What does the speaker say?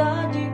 that you